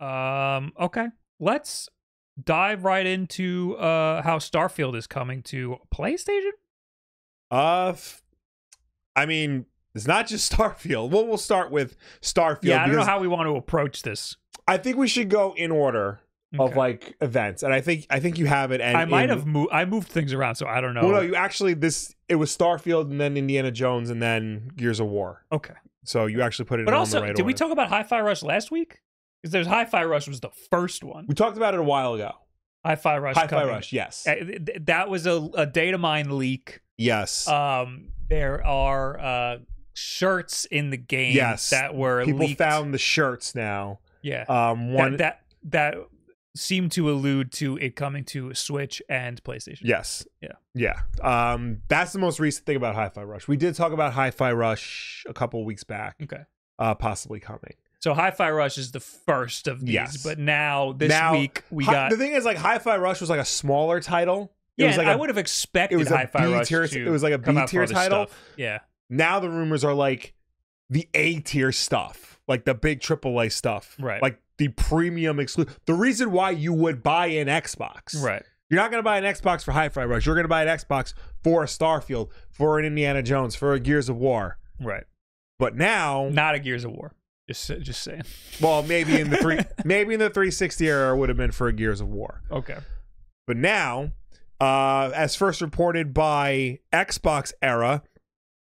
Um. Okay. Let's dive right into uh how Starfield is coming to PlayStation. Uh, I mean, it's not just Starfield. Well, we'll start with Starfield. Yeah, I don't know how we want to approach this. I think we should go in order of like events, and I think I think you have it. And I might in- have moved. I moved things around, so I don't know. Well, no, you actually this it was Starfield and then Indiana Jones and then Gears of War. okay. So you actually put it But in also, the right did we talk about Hi-Fi Rush last week? Because there's Hi-Fi Rush was the first one. we talked about it a while ago. Hi-Fi Rush. Hi-Fi coming. Rush, yes, th- That was a, a data mine leak. yes. Um, there are uh shirts in the game Yes. that were People leaked. found the shirts now. yeah Um, one that, that that seemed to allude to it coming to Switch and PlayStation. Yes. Yeah. Yeah. Um, that's the most recent thing about Hi-Fi Rush. We did talk about Hi-Fi Rush a couple weeks back, Okay. uh, possibly coming. So Hi-Fi Rush is the first of these, Yes. but now this Now, week we Hi- got the thing is, like Hi-Fi Rush was like a smaller title. It yeah. was like I a- would have expected it was a Hi-Fi B Rush tier- to it was like a B tier title. stuff. Yeah. Now the rumors are like the A tier stuff, like the big AAA stuff, Right. Like the premium exclusive. The reason why you would buy an Xbox, Right. You're not going to buy an Xbox for Hi-Fi Rush. You're going to buy an Xbox for a Starfield, for an Indiana Jones, for a Gears of War. Right. But now, Not a Gears of War. Just just saying. well, maybe in the three, maybe in the 360 era would have been for Gears of War. Okay. But now, uh, as first reported by XboxEra,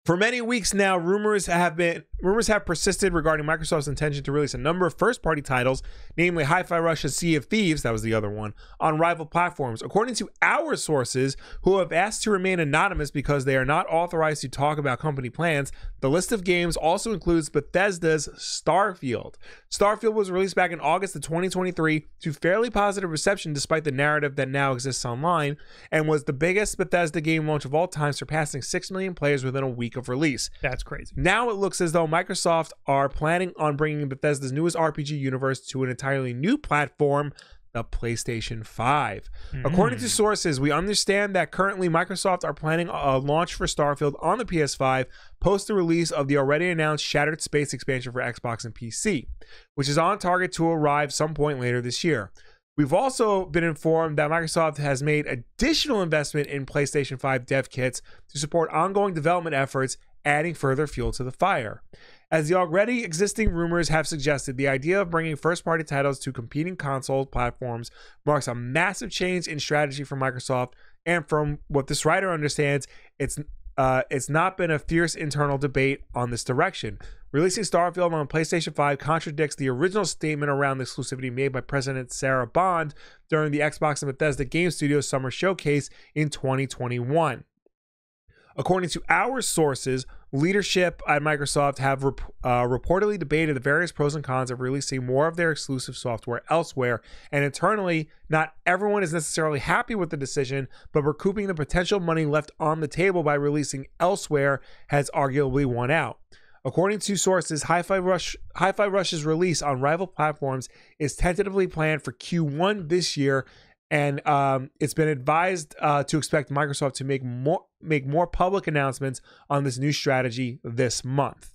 for many weeks now, rumors have been rumors have persisted regarding Microsoft's intention to release a number of first-party titles, namely Hi-Fi Rush and Sea of Thieves, that was the other one, on rival platforms. According to our sources, who have asked to remain anonymous because they are not authorized to talk about company plans, the list of games also includes Bethesda's Starfield. Starfield was released back in August of 2023 to fairly positive reception despite the narrative that now exists online, and was the biggest Bethesda game launch of all time, surpassing 6 million players within a week of release. That's crazy. Now it looks as though Microsoft are planning on bringing Bethesda's newest RPG universe to an entirely new platform, the PlayStation 5. According to mm. sources, we understand that currently Microsoft are planning a launch for Starfield on the PS5 post the release of the already announced Shattered Space expansion for Xbox and PC, which is on target to arrive some point later this year. We've also been informed that Microsoft has made additional investment in PlayStation 5 dev kits to support ongoing development efforts, adding further fuel to the fire. As the already existing rumors have suggested, the idea of bringing first party titles to competing console platforms marks a massive change in strategy for Microsoft. And from what this writer understands, it's uh, it's not been a fierce internal debate on this direction. Releasing Starfield on PlayStation 5 contradicts the original statement around the exclusivity made by President Sarah Bond during the Xbox and Bethesda Game Studios Summer Showcase in 2021. According to our sources, leadership at Microsoft have rep- uh, reportedly debated the various pros and cons of releasing more of their exclusive software elsewhere, and internally, not everyone is necessarily happy with the decision, but recouping the potential money left on the table by releasing elsewhere has arguably won out. According to sources, Hi-Fi Rush Hi-Fi Rush's release on rival platforms is tentatively planned for Q1 this year, and um, it's been advised uh, to expect Microsoft to make more make more public announcements on this new strategy this month.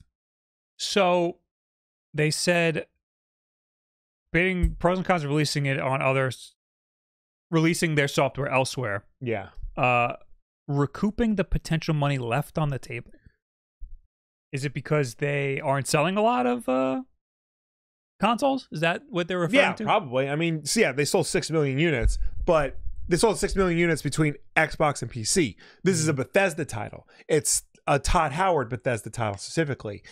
So they said bidding pros and cons of releasing it on others releasing their software elsewhere. Yeah, Uh recouping the potential money left on the table. Is it because they aren't selling a lot of uh consoles? Is that what they're referring yeah, to? probably. I mean, so yeah, they sold six million units, but they sold six million units between Xbox and PC. This is a Bethesda title. It's a Todd Howard Bethesda title specifically.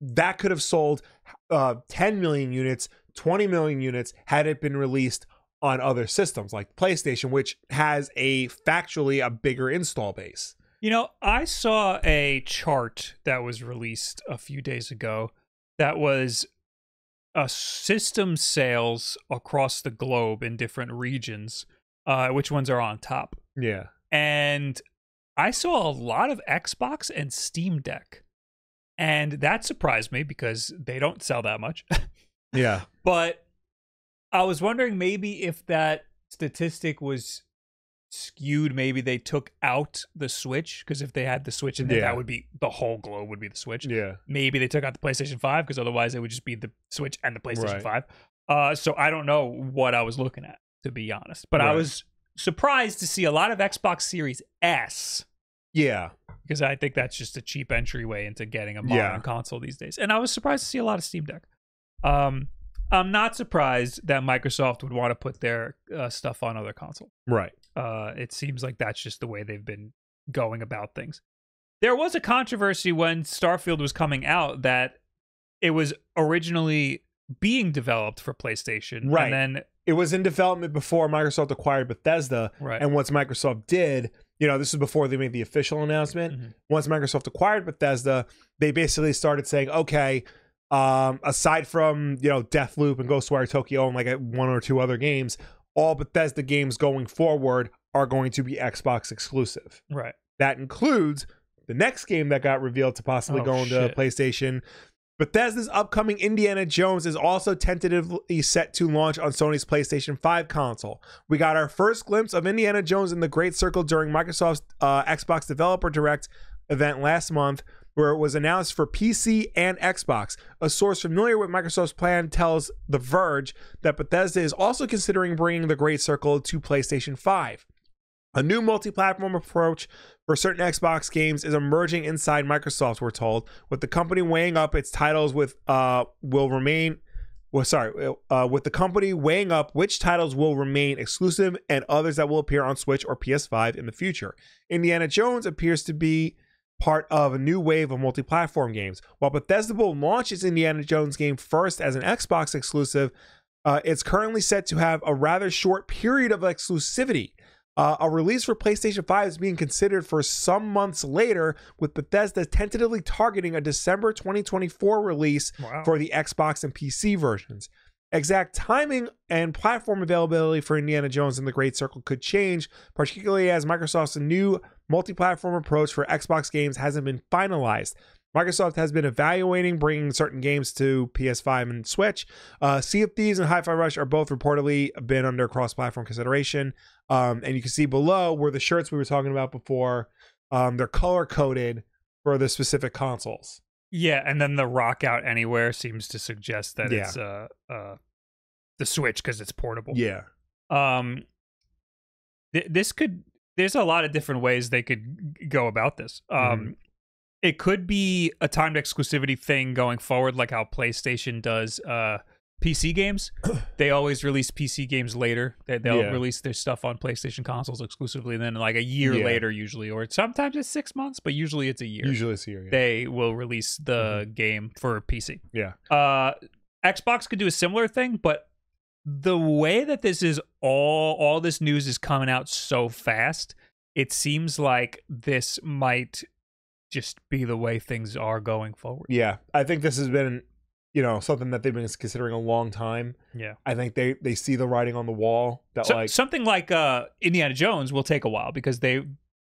That could have sold uh, 10 million units, 20 million units had it been released on other systems like PlayStation, which has a factually a bigger install base. You know, I saw a chart that was released a few days ago that was a system sales across the globe in different regions, uh, which ones are on top. Yeah. And I saw a lot of Xbox and Steam Deck. And that surprised me because they don't sell that much. Yeah. but I was wondering maybe if that statistic was skewed maybe they took out the switch because if they had the switch in there Yeah. that would be the whole globe would be the switch Yeah. maybe they took out the playstation 5 because otherwise it would just be the switch and the playstation Right. 5 Uh, so I don't know what I was looking at, to be honest. But I was surprised to see a lot of Xbox Series S Yeah. because I think that's just a cheap entryway into getting a modern Yeah. console these days. And I was surprised to see a lot of Steam Deck. Um, I'm not surprised that Microsoft would want to put their uh, stuff on other consoles. Right. Uh, it seems like that's just the way they've been going about things. There was a controversy when Starfield was coming out that it was originally being developed for PlayStation, Right. And then, It was in development before Microsoft acquired Bethesda. right, And once Microsoft did, you know, this is before they made the official announcement. Mhm. Once Microsoft acquired Bethesda, they basically started saying, okay, um, aside from, you know, Deathloop and Ghostwire Tokyo and like one or two other games, all Bethesda games going forward are going to be Xbox exclusive. right. That includes the next game that got revealed to possibly Oh, go into. PlayStation. Bethesda's upcoming Indiana Jones is also tentatively set to launch on Sony's PlayStation 5 console. We got our first glimpse of Indiana Jones in the Great Circle during Microsoft's uh, Xbox Developer Direct event last month, where it was announced for PC and Xbox. A source familiar with Microsoft's plan tells The Verge that Bethesda is also considering bringing the Great Circle to PlayStation 5. A new multi platform approach for certain Xbox games is emerging inside Microsoft, we're told, with the company weighing up its titles with uh will remain well sorry, uh with the company weighing up which titles will remain exclusive and others that will appear on Switch or PS5 in the future. Indiana Jones appears to be part of a new wave of multi-platform games. While Bethesda will launch its Indiana Jones game first as an Xbox exclusive, uh, it's currently set to have a rather short period of exclusivity. Uh, a release for PlayStation 5 is being considered for some months later, with Bethesda tentatively targeting a December 2024 release Wow. for the Xbox and PC versions. Exact timing and platform availability for Indiana Jones and the Great Circle could change, particularly as Microsoft's new multi platform approach for Xbox games hasn't been finalized. Microsoft has been evaluating bringing certain games to PS5 and Switch. Uh, sea of Thieves and Hi-Fi Rush are both reportedly been under cross-platform consideration. Um, and you can see below where the shirts we were talking about before, um, they're color-coded for the specific consoles. Yeah, and then the rock out anywhere seems to suggest that Yeah. it's uh uh the Switch because it's portable. Yeah. Um, th- this could. There's a lot of different ways they could go about this. Um, Mm-hmm. it could be a timed exclusivity thing going forward, like how PlayStation does uh PC games. they always release PC games later. They, they'll Yeah. release their stuff on PlayStation consoles exclusively, and then like a year Yeah. later, usually, or sometimes it's six months, but usually it's a year Usually it's here. Yeah. they will release the Mm-hmm. game for PC. yeah. Uh, Xbox could do a similar thing, but the way that this is all all this news is coming out so fast, it seems like this might just be the way things are going forward. Yeah. I think this has been, you know, something that they've been considering a long time. Yeah. I think they they see the writing on the wall that So, like something like uh, Indiana Jones will take a while because they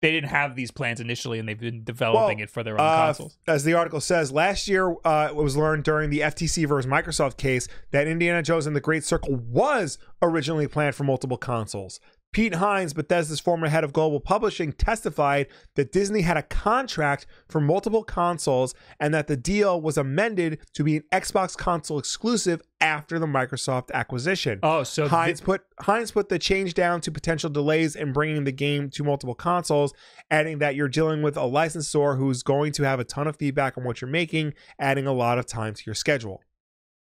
they didn't have these plans initially and they've been developing Well, it for their own Uh, consoles. as the article says, last year uh, it was learned during the FTC versus Microsoft case that Indiana Jones and the Great Circle was originally planned for multiple consoles. Pete Hines, Bethesda's former head of global publishing, testified that Disney had a contract for multiple consoles and that the deal was amended to be an Xbox console exclusive after the Microsoft acquisition. Oh, so Hines put Hines put the change down to potential delays in bringing the game to multiple consoles, adding that you're dealing with a licensor who's going to have a ton of feedback on what you're making, adding a lot of time to your schedule.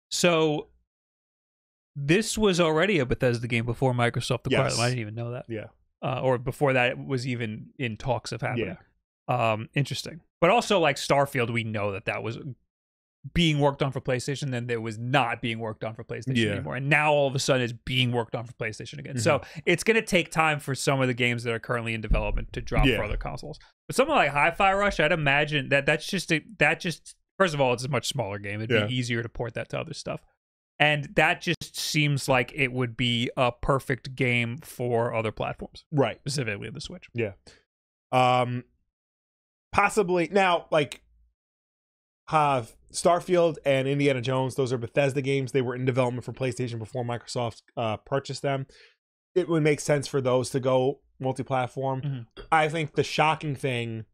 So this was already a Bethesda game before Microsoft acquired Yes. them. I didn't even know that. Yeah. Uh, or before that it was even in talks of happening. Um, interesting. But also like Starfield, we know that that was being worked on for PlayStation, then it was not being worked on for PlayStation Yeah. anymore. And now all of a sudden it's being worked on for PlayStation again. So it's going to take time for some of the games that are currently in development to drop Yeah. for other consoles. But something like Hi-Fi Rush, I'd imagine that that's just a, that just first of all, it's a much smaller game. It'd Yeah. be easier to port that to other stuff. And that just seems like it would be a perfect game for other platforms, Right. specifically the Switch. Yeah. Um possibly now like have Starfield and Indiana Jones, those are Bethesda games. They were in development for PlayStation before Microsoft uh purchased them. It would make sense for those to go multi-platform. Mhm. I think the shocking thing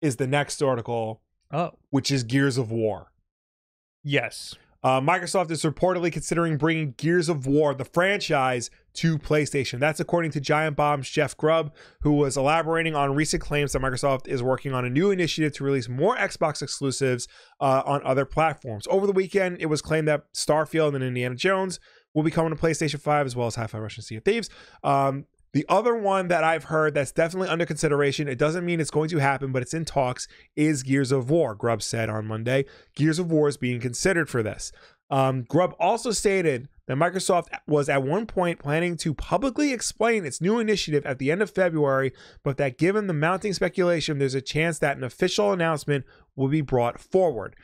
is the next article Oh, which is Gears of War. yes. Uh, Microsoft is reportedly considering bringing Gears of War, the franchise, to PlayStation. That's according to Giant Bomb's Jeff Grubb, who was elaborating on recent claims that Microsoft is working on a new initiative to release more Xbox exclusives uh, on other platforms. Over the weekend, it was claimed that Starfield and Indiana Jones will be coming to PlayStation 5 as well as Hi-Fi Rush and Sea of Thieves. Um, the other one that I've heard that's definitely under consideration, it doesn't mean it's going to happen, but it's in talks, is Gears of War. Grubb said on Monday, Gears of War is being considered for this. Um, Grubb also stated that Microsoft was at one point planning to publicly explain its new initiative at the end of February, but that given the mounting speculation, there's a chance that an official announcement will be brought forward.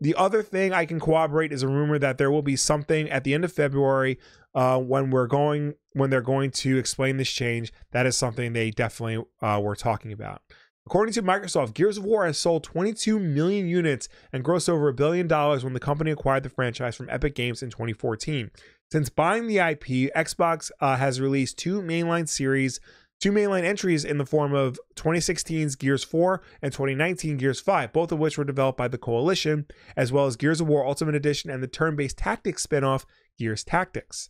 The other thing I can corroborate is a rumor that there will be something at the end of February uh, when we're going when they're going to explain this change. That is something they definitely uh, were talking about. According to Microsoft, Gears of War has sold 22 million units and grossed over a billion dollars when the company acquired the franchise from Epic Games in 2014. Since buying the IP, Xbox uh, has released two mainline series two mainline entries in the form of 2016's Gears 4 and 2019 Gears 5, both of which were developed by the Coalition, as well as Gears of War Ultimate Edition and the turn based tactics spin off Gears Tactics.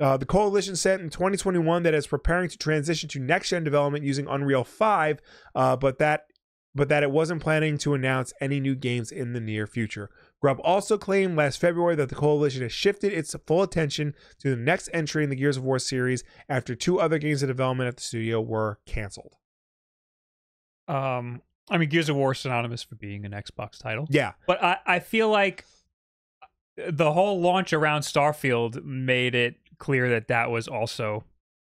Uh, the Coalition said in 2021 that it's preparing to transition to next gen development using Unreal 5, uh, but that but that it wasn't planning to announce any new games in the near future. Grubb also claimed last February that the coalition has shifted its full attention to the next entry in the Gears of War series after two other games in development at the studio were canceled. Um, I mean, Gears of War is synonymous for being an Xbox title. Yeah, but I, I feel like the whole launch around Starfield made it clear that that was also,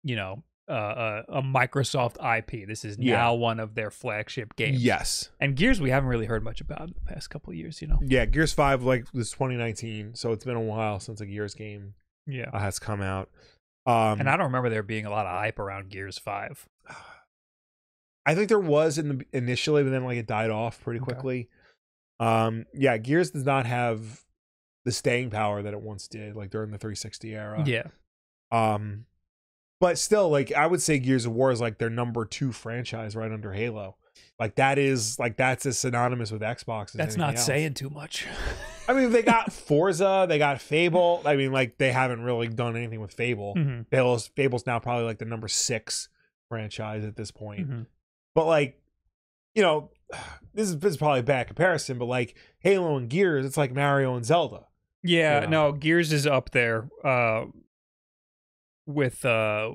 you know, uh, a, a, Microsoft IP. This is now yeah. one of their flagship games. Yes. And Gears we haven't really heard much about in the past couple of years, you know. Yeah, Gears 5 like was 2019, so it's been a while since a Gears game yeah uh, has come out. Um And I don't remember there being a lot of hype around Gears 5. I think there was in the initially, but then like it died off pretty quickly. Okay. Um yeah, Gears does not have the staying power that it once did like during the 360 era. Yeah. Um but still, like I would say, Gears of War is like their number two franchise right under Halo. Like that is like that's as synonymous with Xbox. that's not else. saying too much. I mean, they got Forza, they got Fable. I mean, like they haven't really done anything with Fable. Mm-hmm. Fable's Fable's now probably like the number six franchise at this point. Mm-hmm. But like, you know, this is this is probably a bad comparison, but like Halo and Gears, it's like Mario and Zelda. Yeah, you know? no, Gears is up there. Uh with uh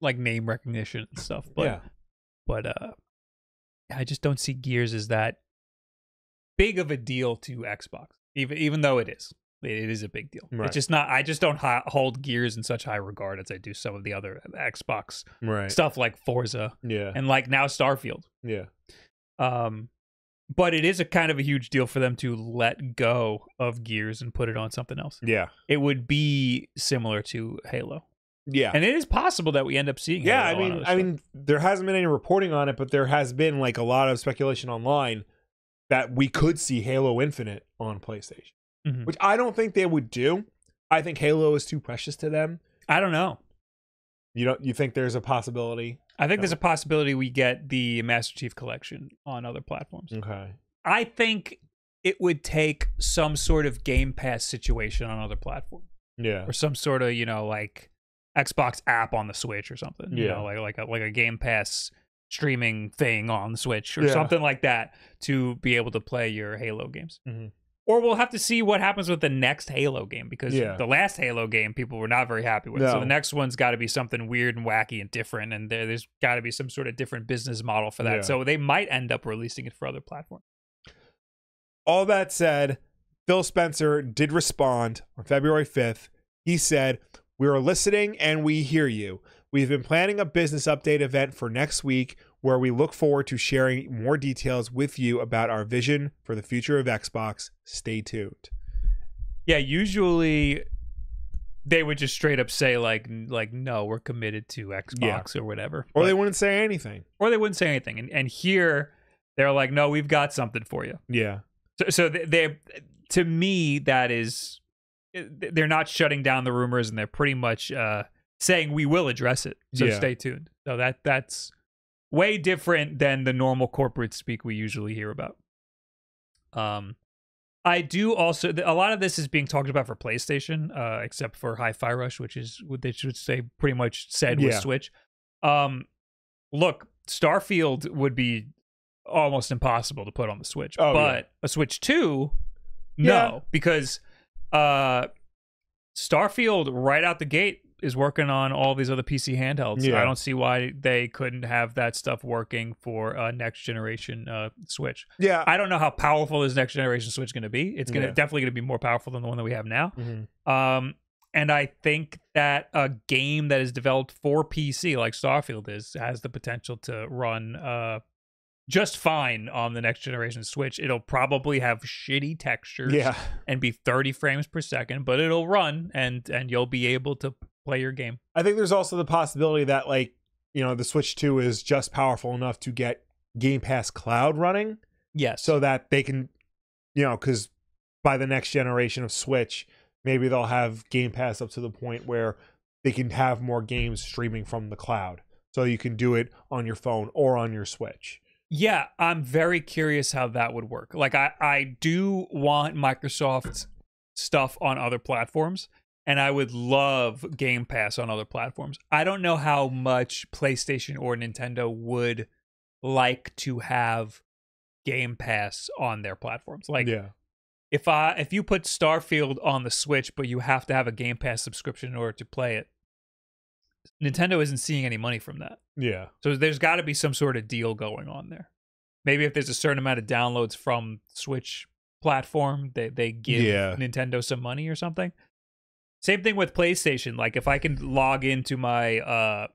like name recognition and stuff. But yeah. but uh I just don't see Gears as that big of a deal to Xbox. Even even though it is. It is a big deal. Right. It's just not. I just don't hold Gears in such high regard as I do some of the other Xbox right. stuff like Forza, yeah, and like now Starfield, yeah. Um, but it is a kind of a huge deal for them to let go of Gears and put it on something else. Yeah, it would be similar to Halo. Yeah, and it is possible that we end up seeing. Yeah, I mean, I mean, there hasn't been any reporting on it, but there has been like a lot of speculation online that we could see Halo Infinite on PlayStation, mm-hmm. which I don't think they would do. I think Halo is too precious to them. I don't know. You don't? You think there's a possibility? I think there's a possibility we get the Master Chief Collection on other platforms. Okay. I think it would take some sort of Game Pass situation on other platforms. Yeah. Or some sort of, you know, like Xbox app on the Switch or something. Yeah. You know, like like a like a Game Pass streaming thing on the Switch or yeah. something like that to be able to play your Halo games. Mm-hmm. Or we'll have to see what happens with the next Halo game because yeah. the last Halo game people were not very happy with. No. So the next one's got to be something weird and wacky and different, and there, has got to be some sort of different business model for that. Yeah. So they might end up releasing it for other platforms. All that said, Phil Spencer did respond on February 5th. He said, we are listening and we hear you. We've been planning a business update event for next week where we look forward to sharing more details with you about our vision for the future of Xbox. Stay tuned. Yeah, usually they would just straight up say like like no, we're committed to Xbox yeah. or whatever. Or but, they wouldn't say anything. Or they wouldn't say anything. And and here they're like no, we've got something for you. Yeah. So so they, they to me that is they're not shutting down the rumors and they're pretty much uh, saying we will address it. So yeah. stay tuned. So that that's way different than the normal corporate speak we usually hear about. Um, I do also a lot of this is being talked about for PlayStation, uh, except for Hi-Fi Rush, which is what they should say pretty much said with Switch. Um, look, Starfield would be almost impossible to put on the Switch, Oh, yeah. but a Switch Two, no, Yeah. because uh, Starfield right out the gate is working on all these other PC handhelds. Yeah. I don't see why they couldn't have that stuff working for a next generation uh, Switch. Yeah. I don't know how powerful this next generation Switch going to be. It's going to Yeah. definitely going to be more powerful than the one that we have now. Mhm. Um, and I think that a game that is developed for PC, like Starfield is, has the potential to run uh, just fine on the next generation Switch. It'll probably have shitty textures Yeah. and be 30 frames per second, but it'll run and and you'll be able to play your game. I think there's also the possibility that like, you know, the Switch 2 is just powerful enough to get Game Pass Cloud running Yes. so that they can you know, cuz by the next generation of Switch, maybe they'll have Game Pass up to the point where they can have more games streaming from the cloud. So you can do it on your phone or on your Switch. Yeah, I'm very curious how that would work. Like I I do want Microsoft stuff on other platforms and I would love Game Pass on other platforms. I don't know how much PlayStation or Nintendo would like to have Game Pass on their platforms. Like yeah. if I if you put Starfield on the Switch but you have to have a Game Pass subscription in order to play it, Nintendo isn't seeing any money from that. Yeah. So there's got to be some sort of deal going on there. Maybe if there's a certain amount of downloads from Switch platform, they they give Yeah. Nintendo some money or something. Same thing with PlayStation. Like if I can log into my uh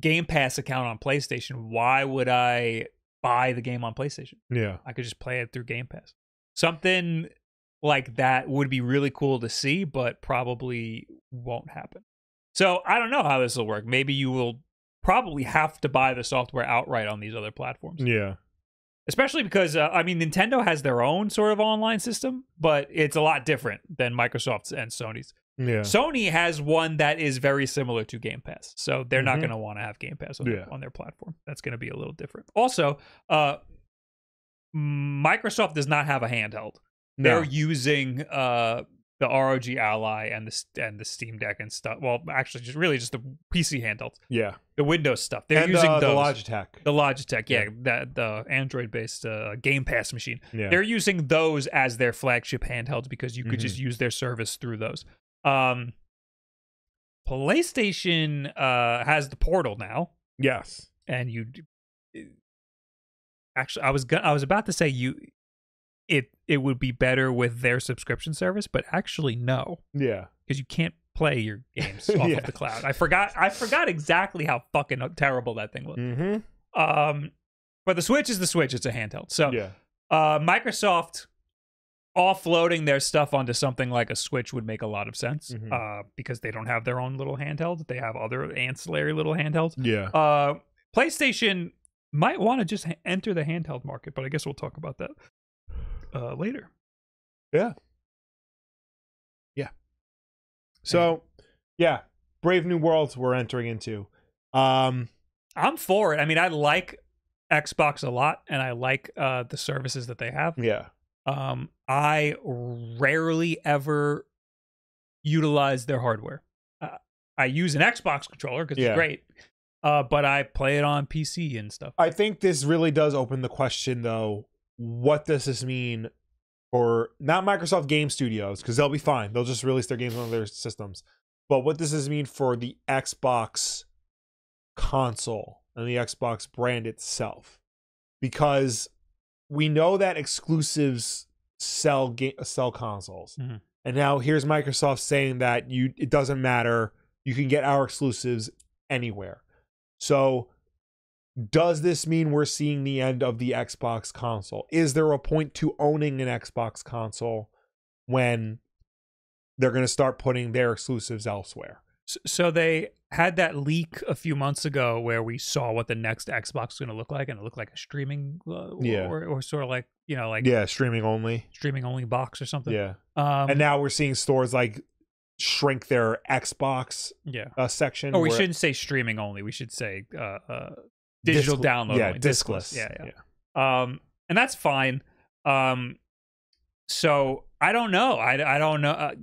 Game Pass account on PlayStation, why would I buy the game on PlayStation? Yeah. I could just play it through Game Pass. Something like that would be really cool to see, but probably won't happen. So I don't know how this will work. Maybe you will probably have to buy the software outright on these other platforms, Yeah. especially because uh, I mean Nintendo has their own sort of online system, but it's a lot different than Microsoft's and Sony's. Yeah. Sony has one that is very similar to Game Pass, so they're not Mhm. going to want to have Game Pass on, Yeah. on their platform. That's going to be a little different. Also, uh, Microsoft does not have a handheld. No. They're using uh, the ROG Ally and the and the Steam Deck and stuff. Well, actually, just really just the PC handhelds, Yeah. the Windows stuff. They're and using uh, the. Logitech. The Logitech, yeah, that the Android-based uh, Game Pass machine. yeah. They're using those as their flagship handhelds because you could Mhm. just use their service through those. Um, PlayStation uh, has the Portal now, yes. and you actually, I was go- I was about to say you it it would be better with their subscription service, but actually no, Yeah. because you can't play your games off Yeah. of the cloud. I forgot I forgot exactly how fucking terrible that thing was. Mm-hmm. Um, but the Switch is the Switch; it's a handheld. So Yeah. uh, Microsoft offloading their stuff onto something like a Switch would make a lot of sense Mhm. uh, because they don't have their own little handheld. They have other ancillary little handhelds. Yeah. Uh, PlayStation might want to just ha- enter the handheld market, but I guess we'll talk about that uh, later. Yeah. Yeah. So, yeah, brave new worlds we're entering into. Um, I'm for it. I mean, I like Xbox a lot, and I like uh, the services that they have. yeah. Um, I rarely ever utilize their hardware. Uh, I use an Xbox controller because Yeah. it's great, uh, but I play it on PC and stuff. I think this really does open the question, though. What does this mean for not Microsoft Game Studios? Because they'll be fine. They'll just release their games on their systems. But what does this mean for the Xbox console and the Xbox brand itself? Because we know that exclusives sell ga- sell consoles, Mhm. and now here's Microsoft saying that you it doesn't matter. You can get our exclusives anywhere. So does this mean we're seeing the end of the Xbox console? Is there a point to owning an Xbox console when they're going to start putting their exclusives elsewhere? So they had that leak a few months ago where we saw what the next Xbox is going to look like, and it looked like a streaming, uh, Yeah. or, or sort of like you know, like Yeah, streaming only. streaming only box or something. Yeah. Um, and now we're seeing stores like shrink their Xbox yeah. uh, section. Or we shouldn't say streaming only. We should say uh, uh, digital download. Yeah, only. discless. Yeah, yeah. Um, and that's fine. Um, so I don't know. I, I don't know. Uh,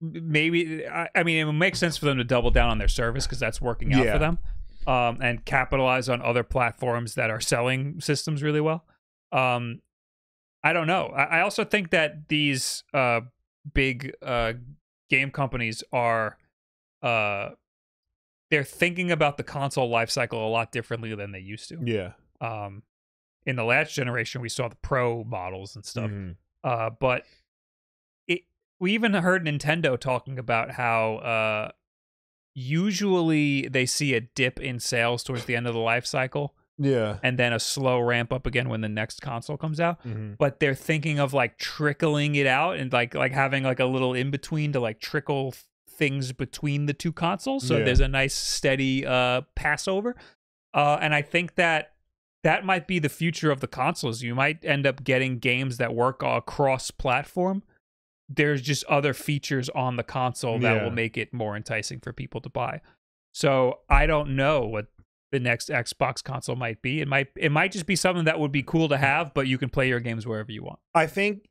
maybe I, I mean it would make sense for them to double down on their service because that's working out Yeah. for them, um, and capitalize on other platforms that are selling systems really well. Um, I don't know. I, I also think that these uh, big uh, game companies are uh, they're thinking about the console lifecycle a lot differently than they used to. Yeah. Um, in the last generation, we saw the pro models and stuff. Mhm. Uh, but it we even heard Nintendo talking about how uh, usually they see a dip in sales towards the end of the life cycle Yeah. and then a slow ramp up again when the next console comes out. Mhm. But they're thinking of like trickling it out and like like having like a little in between to like trickle things between the two consoles. So Yeah. there's a nice steady uh passover. Uh, and I think that that might be the future of the consoles. You might end up getting games that work across platform. There's just other features on the console that Yeah. will make it more enticing for people to buy. So I don't know what the next Xbox console might be. It might it might just be something that would be cool to have, but you can play your games wherever you want. I think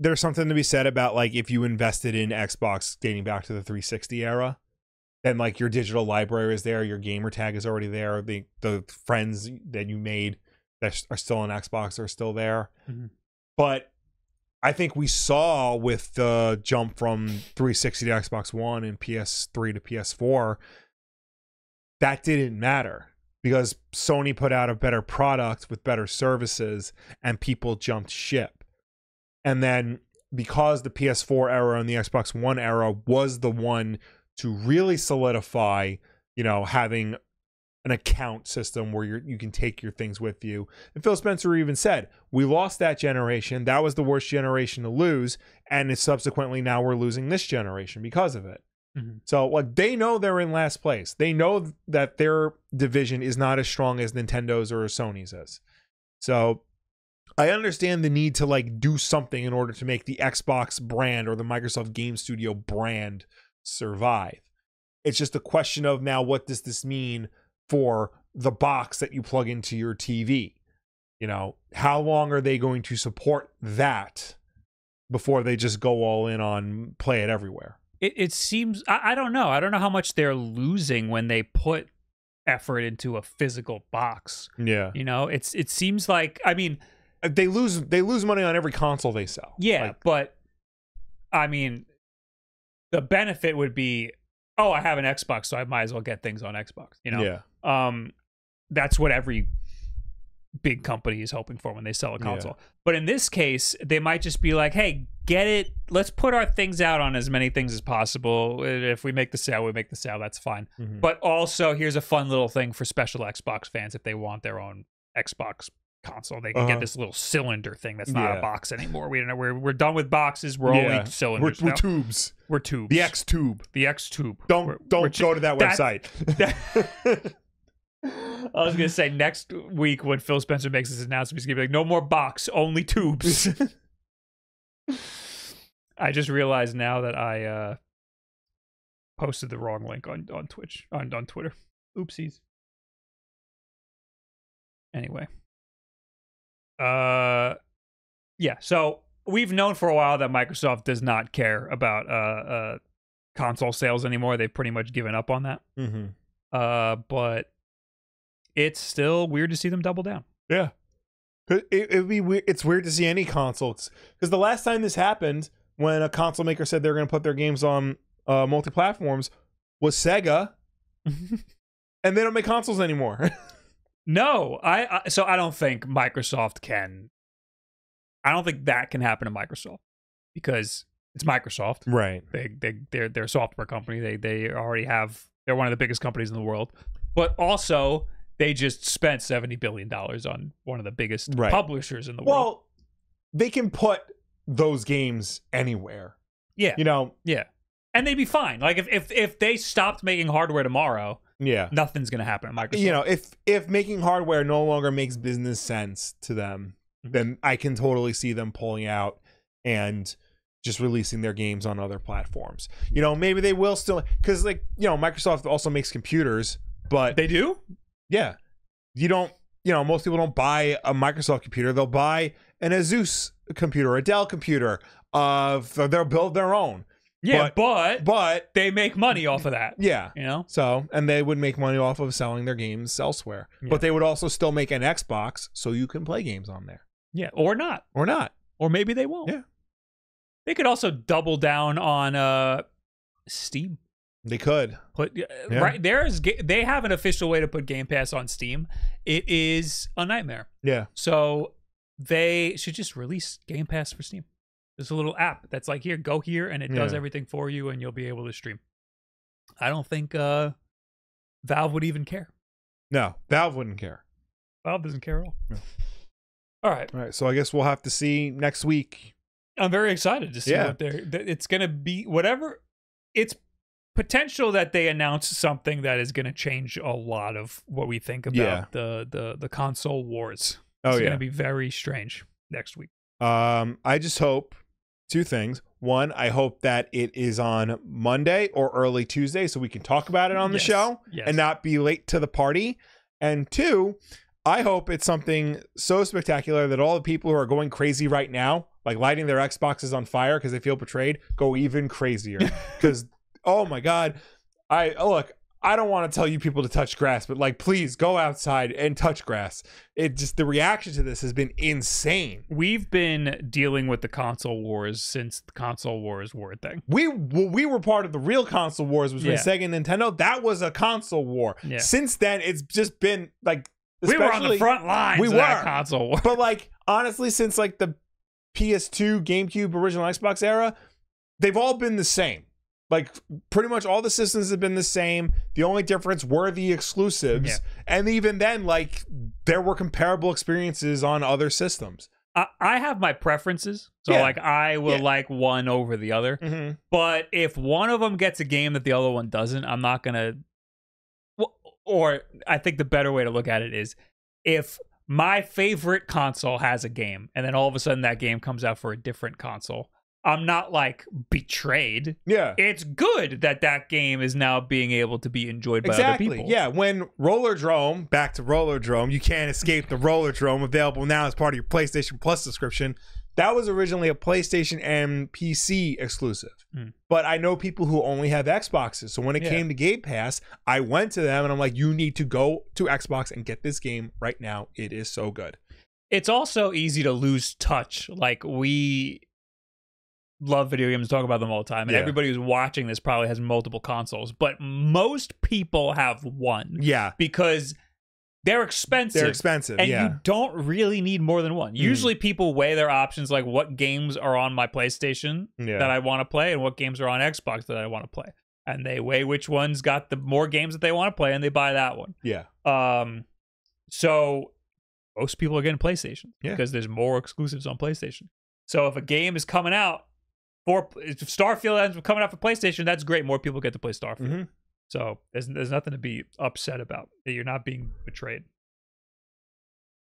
there's something to be said about like if you invested in Xbox dating back to the 360 era, then like your digital library is there, your gamer tag is already there, the the friends that you made that are still on Xbox are still there. Mhm. But I think we saw with the jump from 360 to Xbox One and PS3 to PS4 that didn't matter because Sony put out a better product with better services and people jumped ship. And then because the PS4 era and the Xbox One era was the one to really solidify, you know, having an account system where you you can take your things with you. And Phil Spencer even said, "We lost that generation. That was the worst generation to lose, and it's subsequently now we're losing this generation because of it." Mhm. So like they know they're in last place. They know that their division is not as strong as Nintendo's or Sony's is. So I understand the need to like do something in order to make the Xbox brand or the Microsoft Game Studio brand survive. It's just a question of now what does this mean for the box that you plug into your TV? You know, how long are they going to support that before they just go all in on play it everywhere? It it seems I, I don't know. I don't know how much they're losing when they put effort into a physical box. Yeah. You know, it's it seems like I mean, they lose they lose money on every console they sell. yeah, Like, but I mean the benefit would be oh, I have an Xbox, so I might as well get things on Xbox, you know. yeah. Um, that's what every big company is hoping for when they sell a Yeah. console. But in this case, they might just be like, "Hey, get it. Let's put our things out on as many things as possible. If we make the sale, we make the sale. That's fine. Mhm. But also, here's a fun little thing for special Xbox fans if they want their own Xbox console. They can Uh-huh. get this little cylinder thing that's not Yeah. a box anymore. We don't know. We're we're done with boxes. We're Yeah. only we're, cylinders. we're now. tubes. We're tubes. The X tube. the X tube. Don't We're- don't we're go to that that- website. I was gonna say next week when Phil Spencer makes his announcement, he's gonna be like, "No more box, only tubes." I just realized now that I uh, posted the wrong link on on Twitch on on Twitter. Oopsies. Anyway, uh, yeah. So we've known for a while that Microsoft does not care about uh uh console sales anymore. They've pretty much given up on that. mm-hmm. Uh, but it's still weird to see them double down. Yeah. It, would be weird. It's weird to see any consoles because the last time this happened, when a console maker said they're going to put their games on uh, multi platforms, was Sega, and they don't make consoles anymore. no, I, I so I don't think Microsoft can. I don't think that can happen to Microsoft because it's Microsoft. right. They they they're they're a software company. They they already have they're one of the biggest companies in the world. But also they just spent seventy billion dollars on one of the biggest Right. publishers in the world. Well, they can put those games anywhere. Yeah. You know. Yeah. And they'd be fine. Like if if if they stopped making hardware tomorrow, Yeah. nothing's gonna happen at Microsoft. you know if if making hardware no longer makes business sense to them Mhm. then i can totally see them pulling out and just releasing their games on other platforms you know maybe they will still because like you know microsoft also makes computers but they do? yeah you don't you know most people don't buy a microsoft computer they'll buy an asus computer a dell computer of they'll build their own. Yeah, But- but, But they make money off of that. yeah. You know? So, and they would make money off of selling their games elsewhere. Yeah. But they would also still make an Xbox so you can play games on there. Yeah, or not. Or not. Or maybe they won't. Yeah. They could also double down on uh Steam. They could. Put Yeah. right there's they have an official way to put Game Pass on Steam. It is a nightmare. Yeah. So they should just release Game Pass for Steam. There's a little app that's like here, go here, and it does everything for you, and you'll be able to stream. I don't think uh Valve would even care. No, Valve wouldn't care. Valve doesn't care at all. No. All right. All right. So I guess we'll have to see next week. I'm very excited to see Yeah. what they're. It's gonna be whatever. It's potential that they announce something that is gonna change a lot of what we think about Yeah. the the the console wars. Oh it's yeah. gonna be very strange next week. Um, I just hope two things. One, I hope that it is on Monday or early Tuesday so we can talk about it on the Yes. show Yes. and not be late to the party. And two, I hope it's something so spectacular that all the people who are going crazy right now, like lighting their Xboxes on fire because they feel betrayed, go even crazier. Because oh my god, I look. I don't want to tell you people to touch grass, but like, please go outside and touch grass. It just the reaction to this has been insane. We've been dealing with the console wars since the console wars were a thing. we well, we were part of the real console wars between Yeah. Sega and Nintendo. That was a console war. Yeah. Since then, it's just been like We were on the front lines we of that were. console war. But like honestly, since like the PS2, GameCube, original Xbox era, they've all been the same. Like pretty much all the systems have been the same. The only difference were the exclusives, Yeah. and even then, like there were comparable experiences on other systems. I, I have my preferences, so Yeah. like I will Yeah. like one over the other. Mm-hmm. But if one of them gets a game that the other one doesn't, I'm not gonna. Or I think the better way to look at it is if my favorite console has a game, and then all of a sudden that game comes out for a different console, I'm not like betrayed. Yeah. It's good that that game is now being able to be enjoyed by other people. Yeah. When Rollerdrome, back to Rollerdrome, you can't escape the Rollerdrome available now as part of your PlayStation Plus subscription. That was originally a PlayStation and PC exclusive. Hmm. But I know people who only have Xboxes. So when it Yeah. came to Game Pass, I went to them and I'm like, you need to go to Xbox and get this game right now. It is so good. it's also easy to lose touch. Like we love video games, talk about them all the time, and Yeah. everybody who's watching this probably has multiple consoles, but most people have one Yeah. because they're expensive. They're expensive. and yeah. you don't really need more than one. Usually, people weigh their options like what games are on my PlayStation yeah. that I want to play and what games are on Xbox that I want to play. And they weigh which one's got the more games that they want to play and they buy that one. yeah. Um, so most people are getting PlayStation Yeah. because there's more exclusives on PlayStation. So if a game is coming out for if Starfield ends up coming out for PlayStation, that's great. More people get to play Starfield. Mhm. So there's there's nothing to be upset about. You're not being betrayed.